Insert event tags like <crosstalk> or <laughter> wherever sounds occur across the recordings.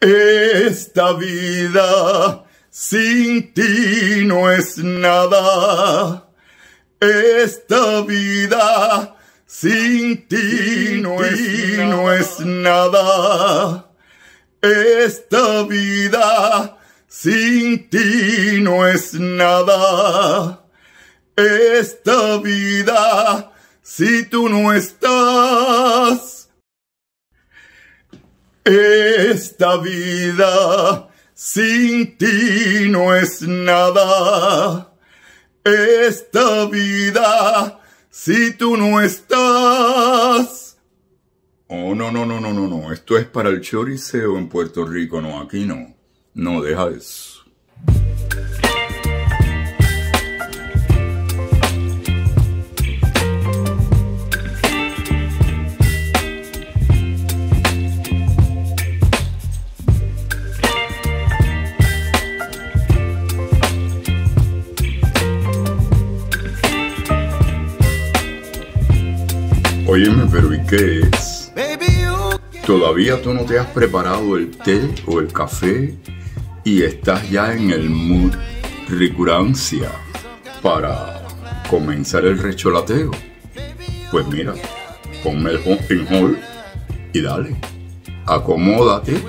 Esta vida sin ti no es nada. Esta vida sin ti no, es, no es nada. Esta vida sin ti no es nada. Esta vida si tú no estás. Esta vida sin ti no es nada. Esta vida si tú no estás. Oh, no, no, no, no, no, no. Esto es para el choriceo en Puerto Rico. No, aquí no. No, deja eso. Óyeme, pero ¿y qué es? Todavía tú no te has preparado el té o el café y estás ya en el mood ricurancia para comenzar el recholateo. Pues mira, ponme el en hall y dale. Acomódate,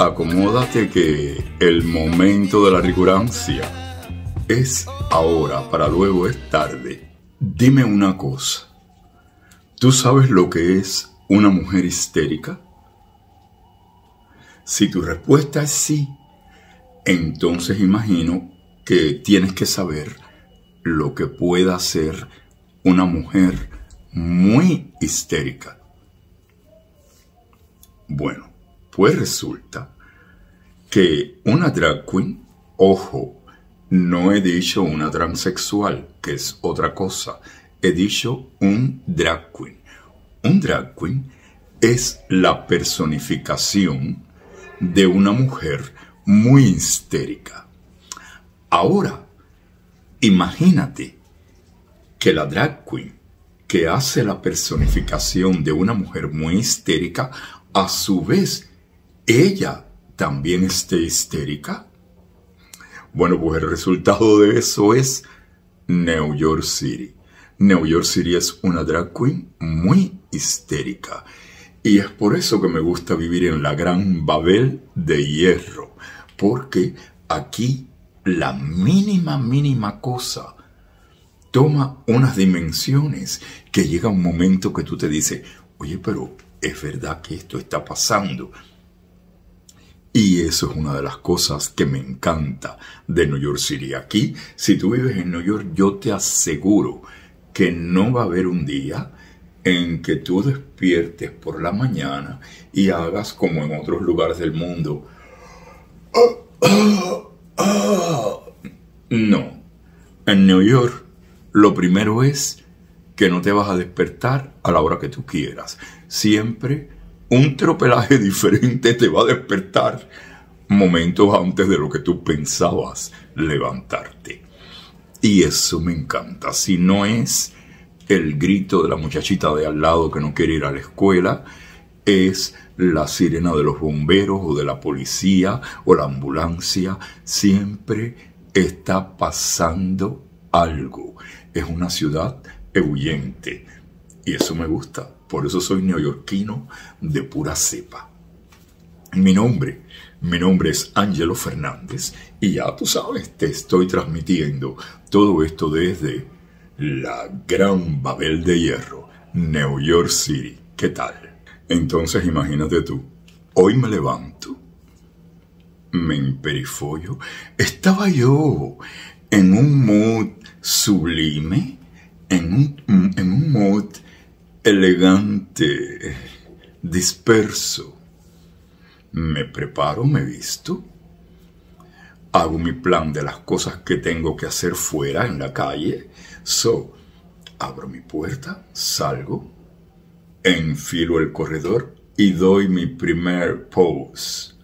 acomódate que el momento de la ricurancia es ahora, para luego es tarde. Dime una cosa. ¿Tú sabes lo que es una mujer histérica? Si tu respuesta es sí, entonces imagino que tienes que saber lo que pueda ser una mujer muy histérica. Bueno, pues resulta que una drag queen, ojo, no he dicho una transexual, que es otra cosa, he dicho un drag queen. Un drag queen es la personificación de una mujer muy histérica. Ahora, imagínate que la drag queen que hace la personificación de una mujer muy histérica, a su vez, ella también esté histérica. Bueno, pues el resultado de eso es New York City. New York City es una drag queen muy histérica. Y es por eso que me gusta vivir en la gran Babel de hierro. Porque aquí la mínima, mínima cosa toma unas dimensiones que llega un momento que tú te dices, oye, pero es verdad que esto está pasando. Y eso es una de las cosas que me encanta de New York City. Aquí, si tú vives en New York, yo te aseguro que no va a haber un día en que tú despiertes por la mañana y hagas como en otros lugares del mundo. No. En New York, lo primero es que no te vas a despertar a la hora que tú quieras. Siempre un tropelaje <laughs> diferente te va a despertar momentos antes de lo que tú pensabas levantarte. Y eso me encanta. Si no es el grito de la muchachita de al lado que no quiere ir a la escuela, es la sirena de los bomberos o de la policía o la ambulancia. Siempre está pasando algo. Es una ciudad ehuyente. Y eso me gusta. Por eso soy neoyorquino de pura cepa. Mi nombre mi nombre es Angelo Fernández y ya tú sabes, te estoy transmitiendo todo esto desde la Gran Babel de Hierro, New York City. ¿Qué tal? Entonces imagínate tú, hoy me levanto, me emperifollo, estaba yo en un mood sublime, en un, en un mood elegante, disperso me preparo, me visto, hago mi plan de las cosas que tengo que hacer fuera en la calle. So, abro mi puerta, salgo, enfilo el corredor y doy mi primer pose.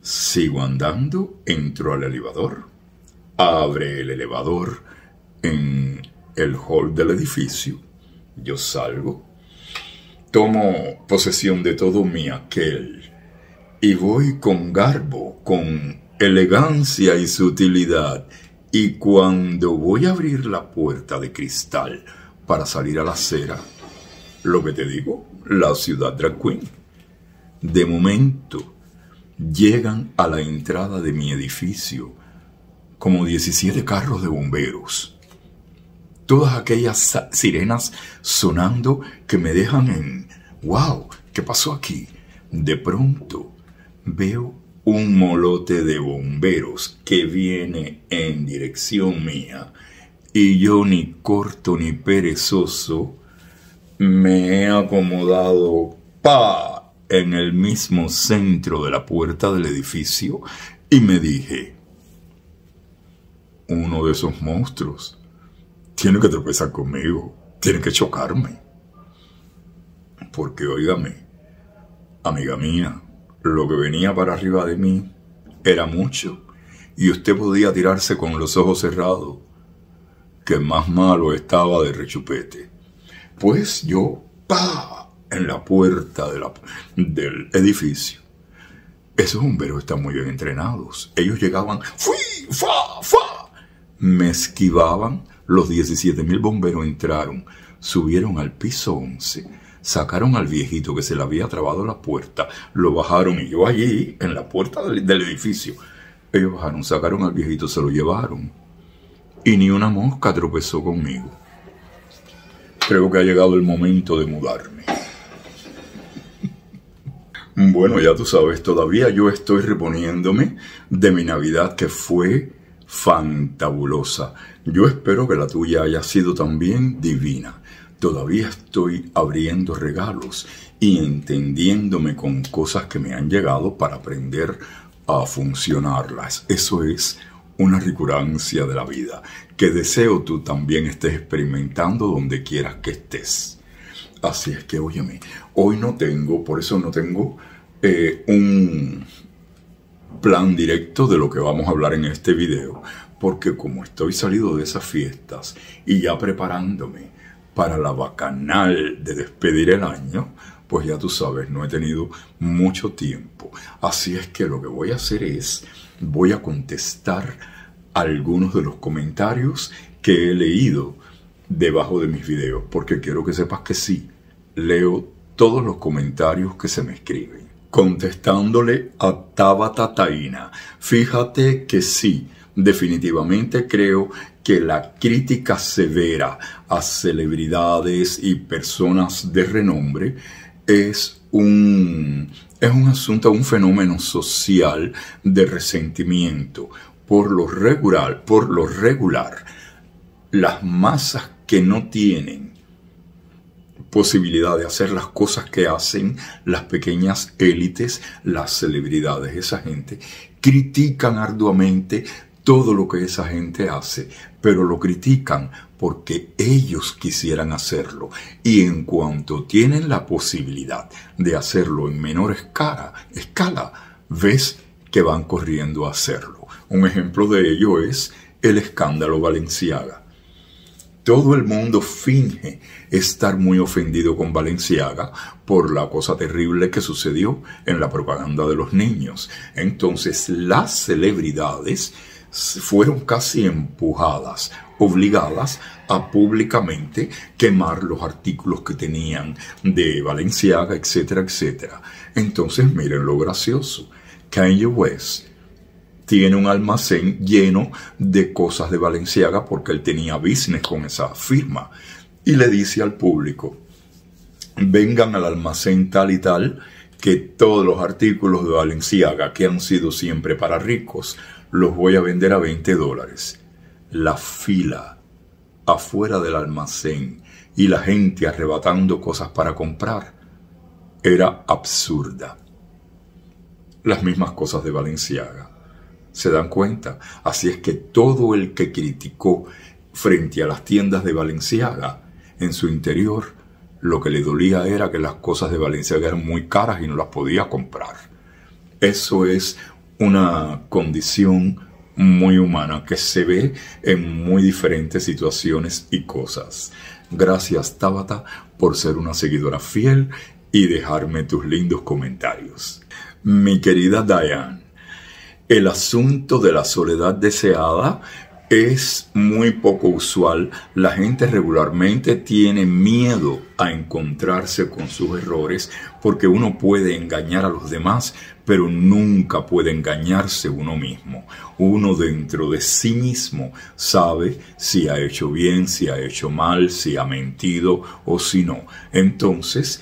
Sigo andando, entro al elevador, abre el elevador en el hall del edificio, yo salgo, tomo posesión de todo mi aquel y voy con garbo, con elegancia y sutilidad. Y cuando voy a abrir la puerta de cristal para salir a la acera, lo que te digo, la ciudad drag queen. De momento, llegan a la entrada de mi edificio como 17 carros de bomberos. Todas aquellas sirenas sonando que me dejan en, wow, ¿qué pasó aquí? De pronto veo un molote de bomberos que viene en dirección mía y yo ni corto ni perezoso me he acomodado pa en el mismo centro de la puerta del edificio y me dije, uno de esos monstruos tiene que tropezar conmigo, tiene que chocarme. Porque, óigame, amiga mía, lo que venía para arriba de mí era mucho y usted podía tirarse con los ojos cerrados, que más malo estaba de rechupete. Pues yo, pa, en la puerta del edificio. Esos bomberos están muy bien entrenados. Ellos llegaban, ¡fui! ¡fa! ¡fa! Me esquivaban. Los 17.000 bomberos entraron, subieron al piso 11 sacaron al viejito que se le había trabado la puerta, lo bajaron y yo allí, en la puerta del, edificio, ellos bajaron, sacaron al viejito, se lo llevaron. Y ni una mosca tropezó conmigo. Creo que ha llegado el momento de mudarme. <laughs> Bueno, ya tú sabes, todavía yo estoy reponiéndome de mi Navidad que fue fantabulosa. Yo espero que la tuya haya sido también divina. Todavía estoy abriendo regalos y entendiéndome con cosas que me han llegado para aprender a funcionarlas. Eso es una recurrencia de la vida que deseo tú también estés experimentando donde quieras que estés. Así es que, óyeme, hoy no tengo, por eso no tengo eh, un plan directo de lo que vamos a hablar en este video, porque como estoy salido de esas fiestas y ya preparándome para la bacanal de despedir el año, pues ya tú sabes, no he tenido mucho tiempo. Así es que lo que voy a hacer es, voy a contestar algunos de los comentarios que he leído debajo de mis videos, porque quiero que sepas que sí, leo todos los comentarios que se me escriben. Contestándole a Tabata Taina, fíjate que sí, definitivamente creo que la crítica severa a celebridades y personas de renombre es un, es un asunto, un fenómeno social de resentimiento. Por lo regular, por lo regular, las masas que no tienen posibilidad de hacer las cosas que hacen las pequeñas élites, las celebridades, esa gente, critican arduamente todo lo que esa gente hace, pero lo critican porque ellos quisieran hacerlo y en cuanto tienen la posibilidad de hacerlo en menor escala, escala ves que van corriendo a hacerlo. Un ejemplo de ello es el escándalo Valenciaga. Todo el mundo finge estar muy ofendido con Valenciaga por la cosa terrible que sucedió en la propaganda de los niños. Entonces las celebridades fueron casi empujadas, obligadas a públicamente quemar los artículos que tenían de Valenciaga, etcétera, etcétera. Entonces miren lo gracioso. Kanye West tiene un almacén lleno de cosas de Valenciaga porque él tenía business con esa firma. Y le dice al público, vengan al almacén tal y tal, que todos los artículos de Valenciaga que han sido siempre para ricos los voy a vender a 20 dólares. La fila afuera del almacén y la gente arrebatando cosas para comprar era absurda. Las mismas cosas de Valenciaga. ¿Se dan cuenta? Así es que todo el que criticó frente a las tiendas de Valenciaga, en su interior, lo que le dolía era que las cosas de Valenciaga eran muy caras y no las podía comprar. Eso es una condición muy humana que se ve en muy diferentes situaciones y cosas. Gracias Tabata por ser una seguidora fiel y dejarme tus lindos comentarios. Mi querida Diane, el asunto de la soledad deseada es muy poco usual. La gente regularmente tiene miedo a encontrarse con sus errores porque uno puede engañar a los demás, pero nunca puede engañarse uno mismo. Uno dentro de sí mismo sabe si ha hecho bien, si ha hecho mal, si ha mentido o si no. Entonces,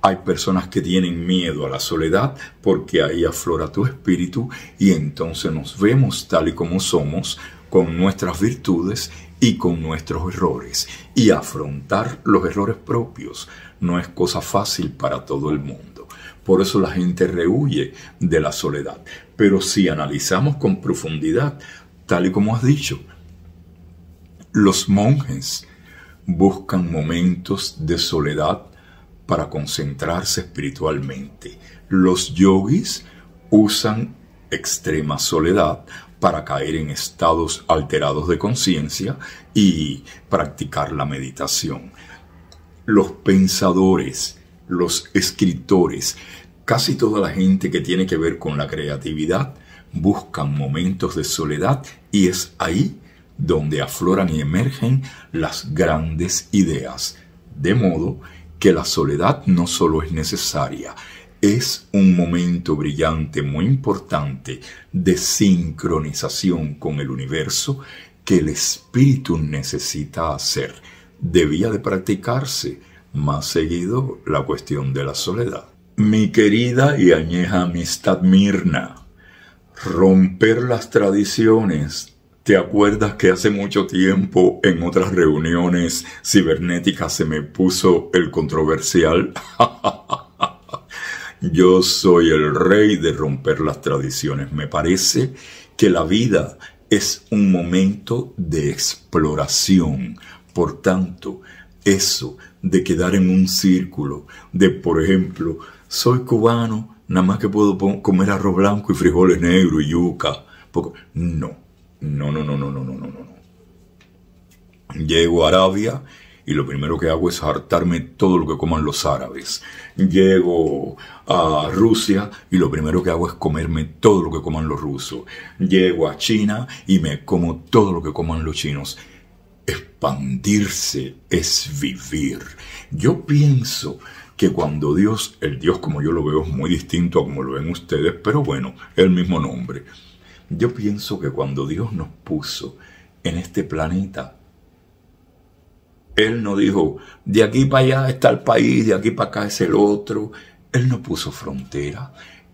hay personas que tienen miedo a la soledad porque ahí aflora tu espíritu y entonces nos vemos tal y como somos con nuestras virtudes y con nuestros errores. Y afrontar los errores propios no es cosa fácil para todo el mundo. Por eso la gente rehuye de la soledad. Pero si analizamos con profundidad, tal y como has dicho, los monjes buscan momentos de soledad para concentrarse espiritualmente. Los yogis usan extrema soledad para caer en estados alterados de conciencia y practicar la meditación. Los pensadores, los escritores, casi toda la gente que tiene que ver con la creatividad buscan momentos de soledad y es ahí donde afloran y emergen las grandes ideas. De modo que la soledad no solo es necesaria, es un momento brillante muy importante de sincronización con el universo que el espíritu necesita hacer. Debía de practicarse más seguido la cuestión de la soledad. Mi querida y añeja amistad Mirna, romper las tradiciones. ¿Te acuerdas que hace mucho tiempo en otras reuniones cibernéticas se me puso el controversial? <laughs> Yo soy el rey de romper las tradiciones. Me parece que la vida es un momento de exploración. Por tanto, eso de quedar en un círculo, de por ejemplo, soy cubano, nada más que puedo comer arroz blanco y frijoles negros y yuca. No, no, no, no, no, no, no, no, no. Llego a Arabia y lo primero que hago es hartarme todo lo que coman los árabes. Llego a Rusia y lo primero que hago es comerme todo lo que coman los rusos. Llego a China y me como todo lo que coman los chinos. Expandirse es vivir. Yo pienso que cuando Dios, el Dios como yo lo veo es muy distinto a como lo ven ustedes, pero bueno, el mismo nombre. Yo pienso que cuando Dios nos puso en este planeta, él no dijo, de aquí para allá está el país, de aquí para acá es el otro. Él no puso frontera.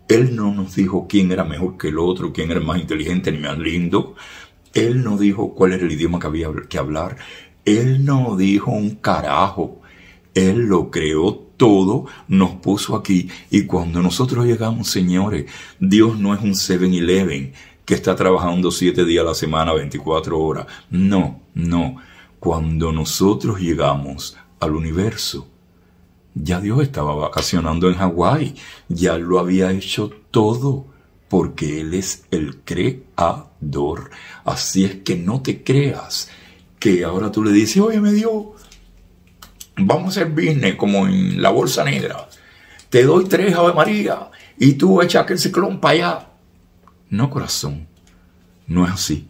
Él no nos dijo quién era mejor que el otro, quién era más inteligente ni más lindo. Él no dijo cuál era el idioma que había que hablar. Él no dijo un carajo. Él lo creó todo, nos puso aquí. Y cuando nosotros llegamos, señores, Dios no es un 7-Eleven que está trabajando siete días a la semana, 24 horas. No, no. Cuando nosotros llegamos al universo, ya Dios estaba vacacionando en Hawái, ya lo había hecho todo, porque Él es el creador. Así es que no te creas que ahora tú le dices, oye, me dio, vamos a hacer business como en la bolsa negra. Te doy tres Ave María y tú echas el ciclón para allá. No, corazón, no es así.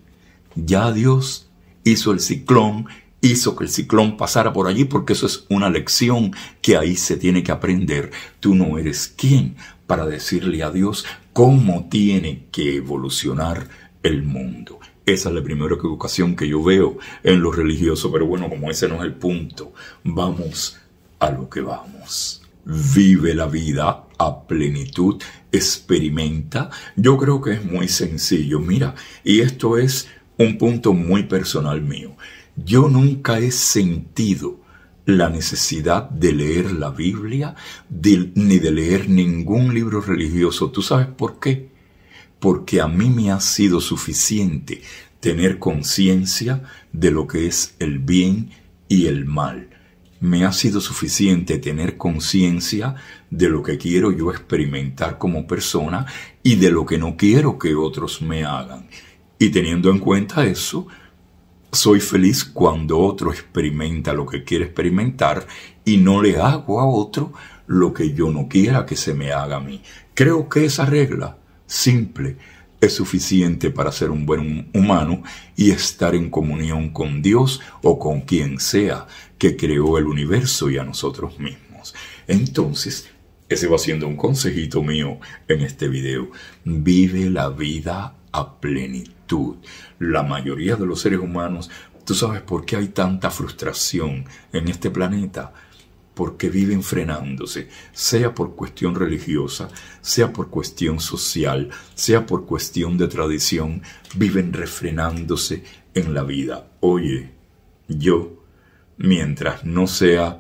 Ya Dios hizo el ciclón hizo que el ciclón pasara por allí porque eso es una lección que ahí se tiene que aprender. Tú no eres quien para decirle a Dios cómo tiene que evolucionar el mundo. Esa es la primera equivocación que yo veo en los religiosos, pero bueno, como ese no es el punto, vamos a lo que vamos. Vive la vida a plenitud, experimenta. Yo creo que es muy sencillo, mira, y esto es un punto muy personal mío. Yo nunca he sentido la necesidad de leer la Biblia ni de leer ningún libro religioso. ¿Tú sabes por qué? Porque a mí me ha sido suficiente tener conciencia de lo que es el bien y el mal. Me ha sido suficiente tener conciencia de lo que quiero yo experimentar como persona y de lo que no quiero que otros me hagan. Y teniendo en cuenta eso, soy feliz cuando otro experimenta lo que quiere experimentar y no le hago a otro lo que yo no quiera que se me haga a mí. Creo que esa regla simple es suficiente para ser un buen humano y estar en comunión con Dios o con quien sea que creó el universo y a nosotros mismos. Entonces, ese va siendo un consejito mío en este video. Vive la vida a plenitud. La mayoría de los seres humanos, ¿tú sabes por qué hay tanta frustración en este planeta? porque viven frenándose, sea por cuestión religiosa, sea por cuestión social, sea por cuestión de tradición, viven refrenándose en la vida. Oye, yo, mientras no sea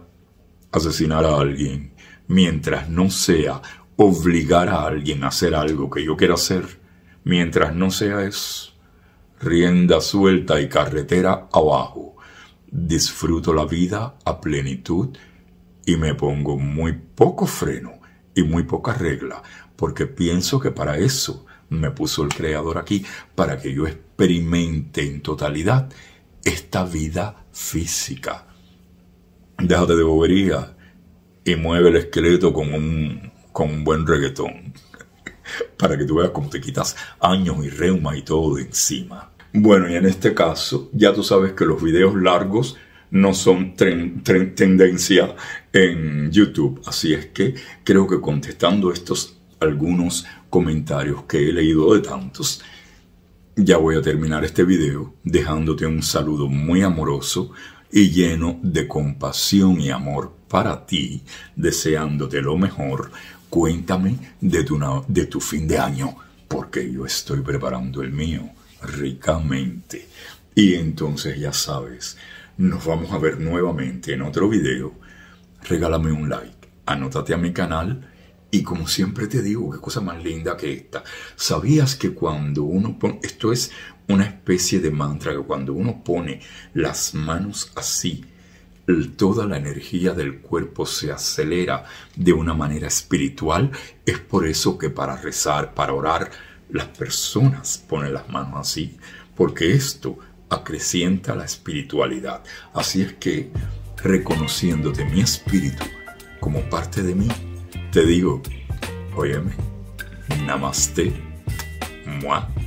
asesinar a alguien, mientras no sea obligar a alguien a hacer algo que yo quiera hacer, mientras no sea es rienda suelta y carretera abajo, disfruto la vida a plenitud y me pongo muy poco freno y muy poca regla, porque pienso que para eso me puso el Creador aquí, para que yo experimente en totalidad esta vida física. Déjate de bobería y mueve el esqueleto con un, con un buen reggaetón, <laughs> para que tú veas cómo te quitas años y reuma y todo de encima. Bueno, y en este caso, ya tú sabes que los videos largos no son tendencia en YouTube. Así es que creo que contestando estos algunos comentarios que he leído de tantos, ya voy a terminar este video dejándote un saludo muy amoroso y lleno de compasión y amor para ti, deseándote lo mejor. Cuéntame de tu, de tu fin de año, porque yo estoy preparando el mío ricamente. Y entonces ya sabes, nos vamos a ver nuevamente en otro video. Regálame un like, anótate a mi canal y como siempre te digo, qué cosa más linda que esta. ¿Sabías que cuando uno pone, esto es una especie de mantra, que cuando uno pone las manos así, toda la energía del cuerpo se acelera de una manera espiritual? Es por eso que para rezar, para orar, las personas ponen las manos así, porque esto acrecienta la espiritualidad. Así es que, reconociéndote mi espíritu como parte de mí, te digo, óyeme, namaste, moi.